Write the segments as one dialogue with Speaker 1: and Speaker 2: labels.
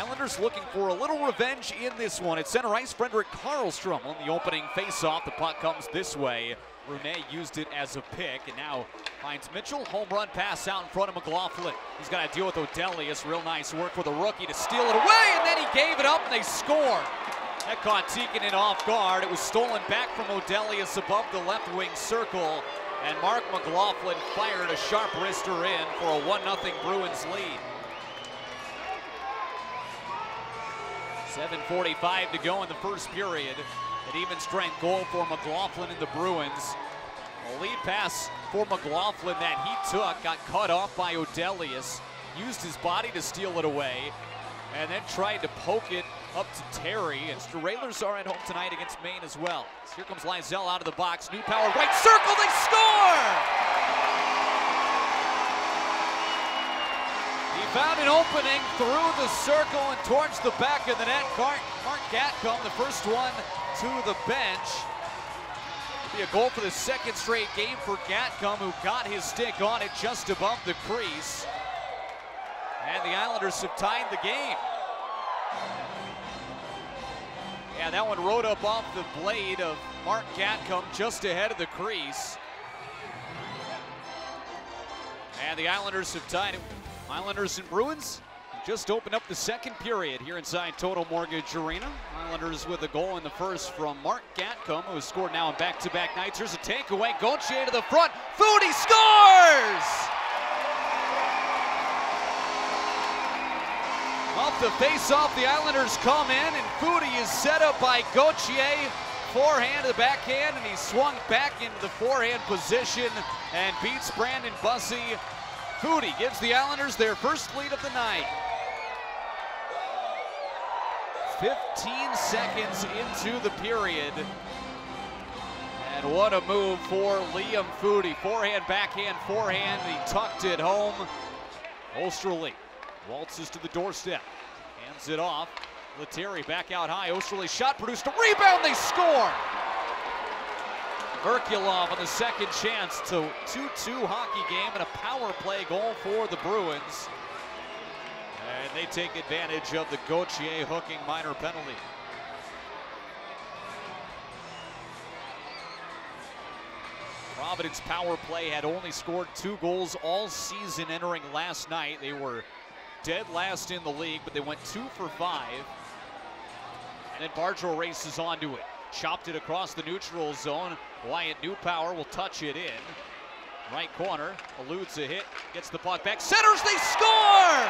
Speaker 1: Islanders looking for a little revenge in this one. At center ice, Fredrik Karlstrom on the opening faceoff. The puck comes this way. Brune used it as a pick and now finds Mitchell. Home run pass out in front of McLaughlin. He's got to deal with Odelius. Real nice work for the rookie to steal it away, and then he gave it up and they score. That caught Tikkanen off guard. It was stolen back from Odelius above the left wing circle, and Marc McLaughlin fired a sharp wrister in for a 1 0 Bruins lead. 7.45 to go in the first period. An even strength goal for McLaughlin and the Bruins. A lead pass for McLaughlin that he took got cut off by Odelius. Used his body to steal it away and then tried to poke it up to Terry. And the Railers are at home tonight against Maine as well. Here comes Lysell out of the box. Newpower, right circle, they score! Found an opening through the circle and towards the back of the net. Marc, Marc Gatcomb, the first one to the bench. It'll be a goal for the second straight game for Gatcomb, who got his stick on it just above the crease. And the Islanders have tied the game. Yeah, that one rode up off the blade of Marc Gatcomb just ahead of the crease. And the Islanders have tied it. Islanders and Bruins just opened up the second period here inside Total Mortgage Arena. Islanders with a goal in the first from Marc Gatcomb, who scored now in back-to-back nights. Here's a takeaway. Gauthier to the front. Foudy scores! Off the face-off, the Islanders come in, and Foudy is set up by Gauthier. Forehand to the backhand, and he swung back into the forehand position and beats Brandon Bussi Foudy gives the Islanders their first lead of the night. 15 seconds into the period. And what a move for Liam Foudy. Forehand, backhand, forehand. He tucked it home. Osterley waltzes to the doorstep. Hands it off. Lettieri back out high. Osterley shot produced a rebound. They score. Merkulov on the second chance to 2-2 hockey game and a power play goal for the Bruins. And they take advantage of the Gauthier hooking minor penalty. Providence power play had only scored two goals all season entering last night. They were dead last in the league, but they went two for five. And then Barjo races onto it. Chopped it across the neutral zone. Wyatt Newpower will touch it in. Right corner, eludes a hit, gets the puck back, centers, they score!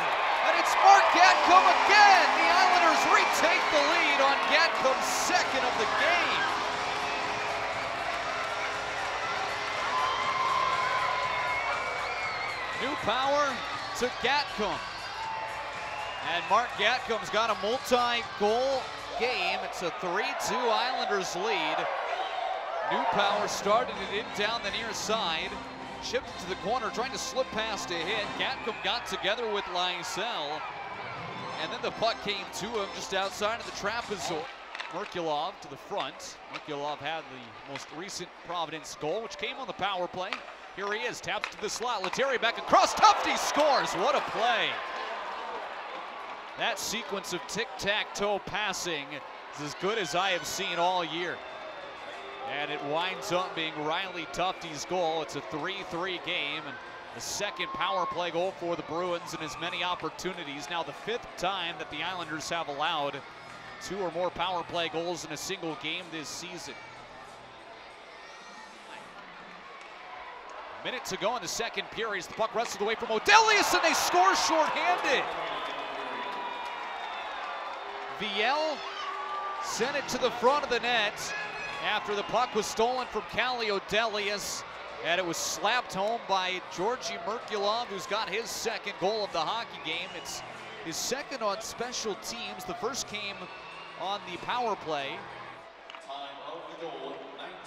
Speaker 1: And it's Marc Gatcomb again! The Islanders retake the lead on Gatcomb's second of the game. Newpower to Gatcomb. And Marc Gatcomb's got a multi-goal game. It's a 3-2 Islanders lead. Newpower started it in down the near side. Chipped to the corner, trying to slip past a hit. Gatcomb got together with Lysell. And then the puck came to him just outside of the trapezoid. Merkulov to the front. Merkulov had the most recent Providence goal, which came on the power play. Here he is, taps to the slot. Lettieri back across. Tufte scores. What a play. That sequence of tic-tac-toe passing is as good as I have seen all year. And it winds up being Riley Tufte's goal. It's a 3-3 game and the second power play goal for the Bruins in as many opportunities. Now the fifth time that the Islanders have allowed two or more power play goals in a single game this season. Minute to go in the second period. The puck wrestled away from Odelius and they score shorthanded. Viel sent it to the front of the net after the puck was stolen from Calle Odelius. And it was slapped home by Georgi Merkulov, who's got his second goal of the hockey game. It's his second on special teams. The first came on the power play.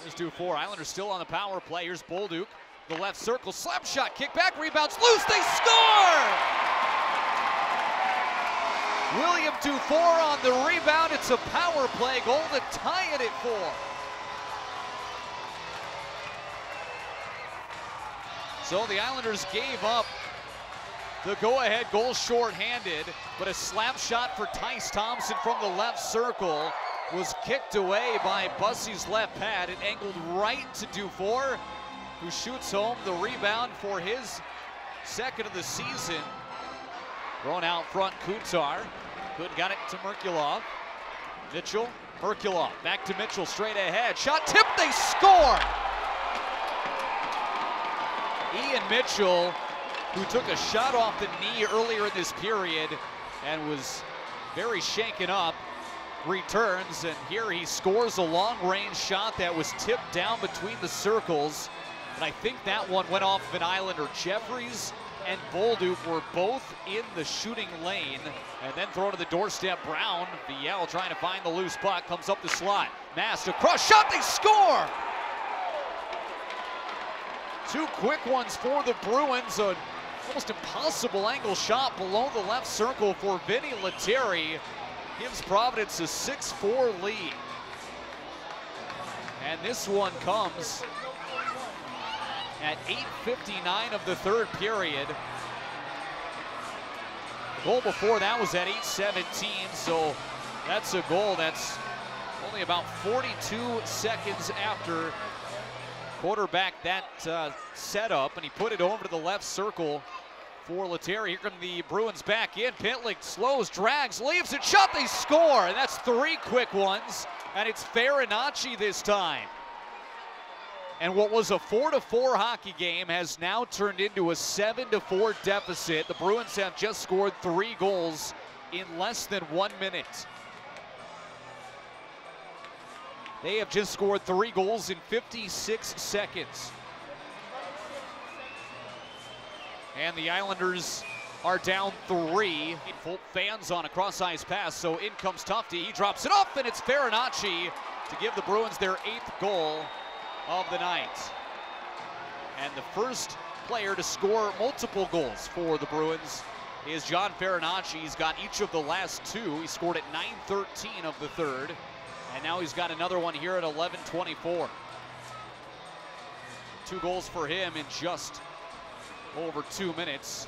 Speaker 1: Let's do four. Islanders still on the power play. Here's Bolduc. The left circle, slap shot, kick back, rebounds loose, they score! William Dufour on the rebound. It's a power play goal to tie it at four. So the Islanders gave up the go-ahead goal short-handed, but a slap shot for Tyce Thompson from the left circle was kicked away by Bussi's left pad. It angled right to Dufour, who shoots home the rebound for his second of the season. Thrown out front, Kutar. Good got it to Merkulov. Mitchell, Merkulov, back to Mitchell, straight ahead. Shot tip, they score! Ian Mitchell, who took a shot off the knee earlier in this period and was very shaken up, returns, and here he scores a long-range shot that was tipped down between the circles. And I think that one went off of an Islander. Jeffries and Bolduc were both in the shooting lane and then thrown to the doorstep. Brown, Viel trying to find the loose puck, comes up the slot. Mast across, shot, they score! Two quick ones for the Bruins. An almost impossible angle shot below the left circle for Vinni Lettieri. Gives Providence a 6-4 lead. And this one comes at 8.59 of the third period. The goal before that was at 8.17, so that's a goal that's only about 42 seconds after quarterback that uh, setup, and he put it over to the left circle for Lettieri. Here come the Bruins back in. Pitlick slows, drags, leaves it, shot, they score. And that's three quick ones, and it's Farinacci this time. And what was a 4 to 4 hockey game has now turned into a 7 to 4 deficit. The Bruins have just scored three goals in less than one minute. They have just scored three goals in 56 seconds. And the Islanders are down three. Full fans on a cross-ice pass, so in comes Tufte. He drops it off, and it's Farinacci to give the Bruins their eighth goal of the night. And the first player to score multiple goals for the Bruins is John Farinacci. He's got each of the last two. He scored at 9.13 of the third. And now he's got another one here at 11.24. Two goals for him in just over two minutes.